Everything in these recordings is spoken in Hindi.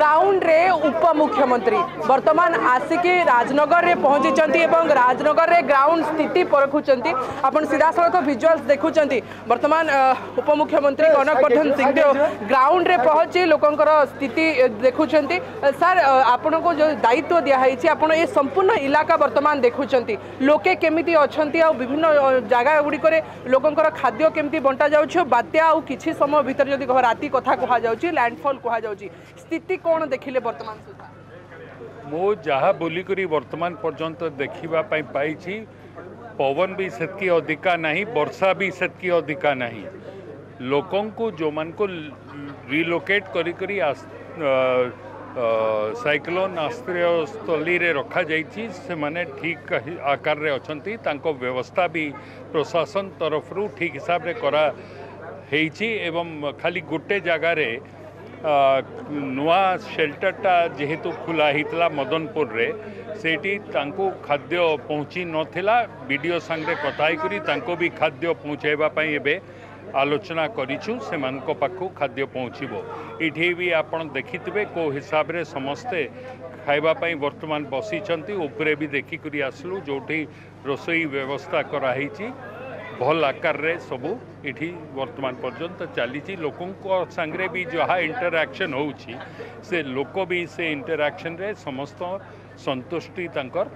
ग्राउंड रे उपमुख्यमंत्री वर्तमान आसिकी राजनगर में पहुंची एवं राजनगर में ग्राउंड स्थित परखुंत सीधा सड़क भिजुआल्स देखुं वर्तमान उपमुख्यमंत्री कनक बर्धन सिंहदेव ग्राउंड में पहुंची लोकंर स्थित देखुं सार आपण को जो दायित्व दिखाई आप संपूर्ण इलाका बर्तमान देखुं लोके केमी अच्छा विभिन्न जगह गुड़िक लोकंर खाद्य केमी बंटा जात्या समय भितर जो राति कथा कहु लैंडफल कहु स्थिति को कौन देखिले बर्तमान मो जहाँ बुलिकी वर्तमान पर्यटन देखापी पाई पवन भी से अधिका ना बर्षा भी से अधिका ना लोक जो मान रिलोकेट कर सैक्लोन स्थल रखा जाने ठीक आकार व्यवस्था भी प्रशासन तरफ रू ठीक हिसाब से करा एवं खाली गोटे जगार ନୂଆ ସେଲ୍ଟରଟା ଯେହେତୁ ଖୋଲା ହୋଇଥିଲା ମଦନପୁରରେ ସେଇଠି ତାଙ୍କୁ ଖାଦ୍ୟ ପହଞ୍ଚି ନଥିଲା ବିଡ଼ିଓ ସାଙ୍ଗରେ କଥା ହୋଇକରି ତାଙ୍କୁ ବି ଖାଦ୍ୟ ପହଞ୍ଚାଇବା ପାଇଁ ଏବେ ଆଲୋଚନା କରିଛୁ ସେମାନଙ୍କ ପାଖକୁ ଖାଦ୍ୟ ପହଞ୍ଚିବ ଏଠି ବି ଆପଣ ଦେଖିଥିବେ କେଉଁ ହିସାବରେ ସମସ୍ତେ ଖାଇବା ପାଇଁ ବର୍ତ୍ତମାନ ବସିଛନ୍ତି ଉପରେ ବି ଦେଖିକରି ଆସିଲୁ ଯେଉଁଠି ରୋଷେଇ ବ୍ୟବସ୍ଥା କରାହେଇଛି ଭଲ ଆକାରରେ ସବୁ ଏଠି ବର୍ତ୍ତମାନ ପର୍ଯ୍ୟନ୍ତ ଚାଲିଛି ଲୋକଙ୍କ ସାଙ୍ଗରେ ବି ଯାହା ଇଣ୍ଟରାକ୍ସନ୍ ହେଉଛି ସେ ଲୋକ ବି ସେ ଇଣ୍ଟରାକ୍ସନ୍ରେ ସମସ୍ତ ସନ୍ତୁଷ୍ଟି ତାଙ୍କର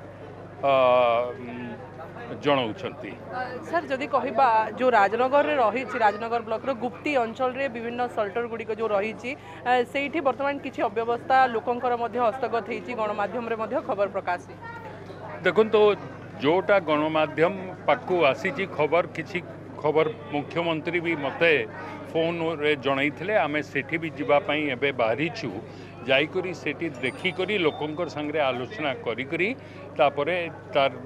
ଜଣାଉଛନ୍ତି ସାର୍ ଯଦି କହିବା ଯେଉଁ ରାଜନଗରରେ ରହିଛି ରାଜନଗର ବ୍ଲକର ଗୁପ୍ତି ଅଞ୍ଚଳରେ ବିଭିନ୍ନ ସଲ୍ଟର ଗୁଡ଼ିକ ଯେଉଁ ରହିଛି ସେଇଠି ବର୍ତ୍ତମାନ କିଛି ଅବ୍ୟବସ୍ଥା ଲୋକଙ୍କର ମଧ୍ୟ ହସ୍ତଗତ ହେଇଛି ଗଣମାଧ୍ୟମରେ ମଧ୍ୟ ଖବର ପ୍ରକାଶ ଦେଖନ୍ତୁ जोटा गणमाम पाक आसी खबर किसी खबर मुख्यमंत्री भी मत फोन जन आम से जीप बाहरी छु जाक देखिक लोकंर सागर आलोचना करी तापर तार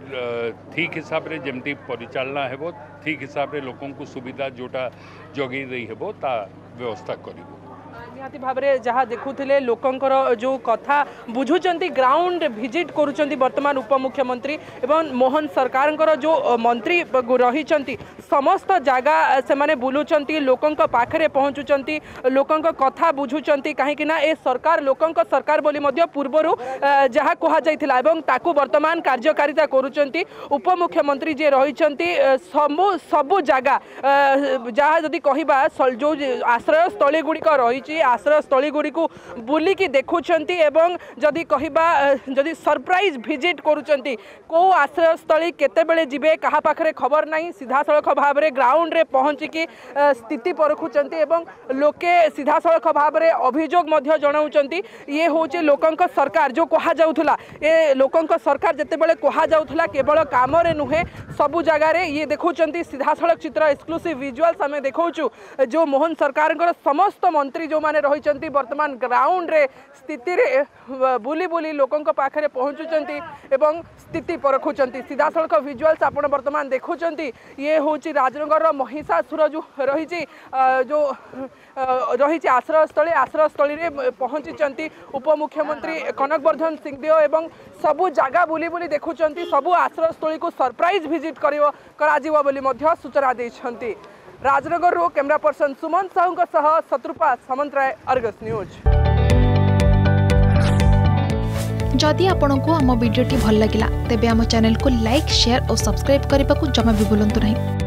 ठीक हिसाब से जमी परिचालना हो ठीक हिसाब से लोक सुविधा जोटा जगे हेबा व्यवस्था करूँ निहाती भाव में जहाँ देखुले लोकंर जो कथा बुझुंट ग्राउंड भिजिट वर्तमान उपमुख्यमंत्री एवं मोहन सरकार जो मंत्री रही समस्त जगह से बुलूं लोक पाखे पहुँचुं लोकों कथा बुझुं कहीं सरकार लोक सरकार बोली जहाँ कहला बर्तमान कार्यकारिता करमुख्यमंत्री जी रही सबू जगह जहाँ जदि कह जो आश्रयस्थल गुड़िक रही आश्रयस्थल गुड़ी बुलिकी देखुं जदि कह सरप्राइज भिजिट करूँ कौ आश्रयस्थल केतरे क्या पाखे खबर ना सीधा सड़ख भाव में ग्राउंड में पहुँचिकी स्थिति परखुं लोके सीधा सड़ख भाव में अभोग जनाऊँच ये हूँ लोक सरकार जो कहला ए लोकं सरकार जिते बहुला केवल कम नुहे सब जगार ये देखुं सीधा सड़क चित्र एक्सक्लूसीव भिजुआल्स आम देखा जो मोहन सरकार समस्त मंत्री जो ସେମାନେ ରହିଛନ୍ତି ବର୍ତ୍ତମାନ ଗ୍ରାଉଣ୍ଡରେ ସ୍ଥିତିରେ ବୁଲି ବୁଲି ଲୋକଙ୍କ ପାଖରେ ପହଞ୍ଚୁଛନ୍ତି ଏବଂ ସ୍ଥିତି ପରଖୁଛନ୍ତି ସିଧାସଳଖ ଭିଜୁଆଲ୍ସ ଆପଣ ବର୍ତ୍ତମାନ ଦେଖୁଛନ୍ତି ଇଏ ହେଉଛି ରାଜନଗରର ମହିଷାସୁର ଯେଉଁ ରହିଛି ଯେଉଁ ରହିଛି ଆଶ୍ରୟସ୍ଥଳୀ ଆଶ୍ରୟସ୍ଥଳୀରେ ପହଞ୍ଚିଛନ୍ତି ଉପମୁଖ୍ୟମନ୍ତ୍ରୀ କନକବର୍ଦ୍ଧନ ସିଂଦେଓ ଏବଂ ସବୁ ଜାଗା ବୁଲି ବୁଲି ଦେଖୁଛନ୍ତି ସବୁ ଆଶ୍ରୟସ୍ଥଳୀକୁ ସରପ୍ରାଇଜ୍ ଭିଜିଟ୍ କରିବ କରାଯିବ ବୋଲି ମଧ୍ୟ ସୂଚନା ଦେଇଛନ୍ତି Rajnagar camera person Suman Sahu Shatarupa Samantaray Argus news जदि आपण को आम भिडी भल लगा तेब चेल को लाइक सेयार और सब्सक्राइब करने को जमा भी भूलु ना